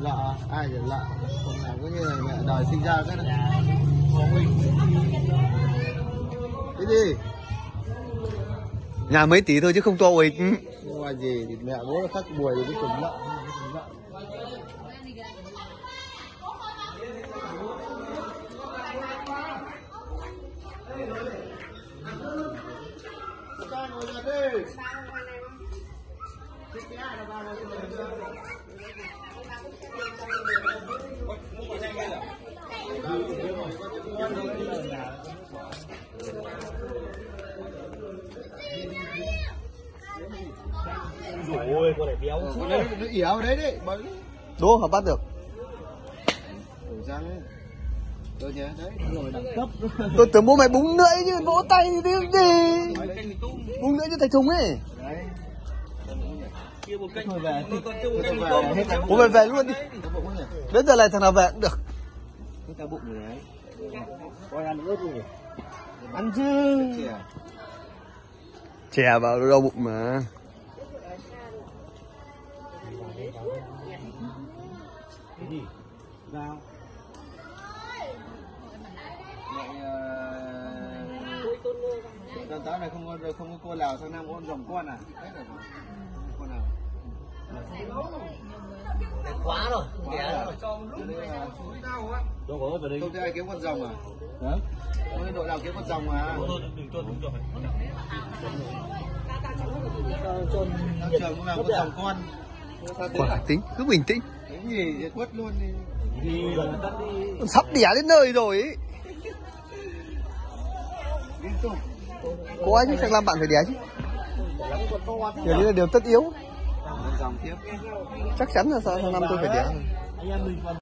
lợ. Ai để lợ? Không làm có như này mẹ đời sinh ra cái này cái gì? Nhà mấy tí thôi chứ không to ịch. nhưng mà gì thì mẹ bố khắc buổi thì cái cùng lợ Ôi, con này béo Ờ, nó, nó yếu đấy đấy bởi Đố hợp bắt được. Răng tôi nhớ đấy rồi đẳng cấp Tôi tưởng bố mày búng lưỡi chứ vỗ tay thì cái gì. Búng lưỡi cho thầy thùng ấy. đấy kia một canh thôi về còn một canh về, tôm hết về luôn đi. Đến giờ này thằng nào về cũng được. cái cả bụng rồi đấy coi ăn ướt luôn nhỉ ăn chứ. Chè vào đau bụng mà. Nào. Mẹ tao tao này không có không có cô nào sang năm con rồng con à? Con nào? Quá rồi Quá rồi. đâu có vào đây Không thấy ai kiếm con rồng à? Hả? Không thấy đội nào kiếm con rồng thôi đừng cho đúng rồi trường cũng làm con rồng con. Quả à? tính, cứ bình tĩnh. Gì quất luôn đi. Sắp đẻ đến nơi rồi ấy. Có anh sang làm bạn phải đẻ chứ. Điều đấy là điều tất yếu. Con rồng tiếp. Chắc chắn là sang năm tôi phải đẻ. còn